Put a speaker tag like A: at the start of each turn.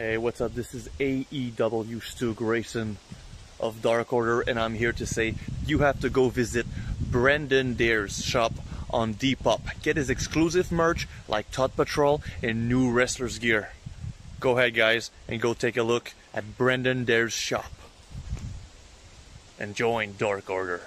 A: Hey, what's up? This is AEW Stu Grayson of Dark Order, and I'm here to say you have to go visit Brandon Dare's shop on Depop. Get his exclusive merch like Todd Patrol and new wrestlers gear. Go ahead, guys, and go take a look at Brandon Dare's shop and join Dark Order.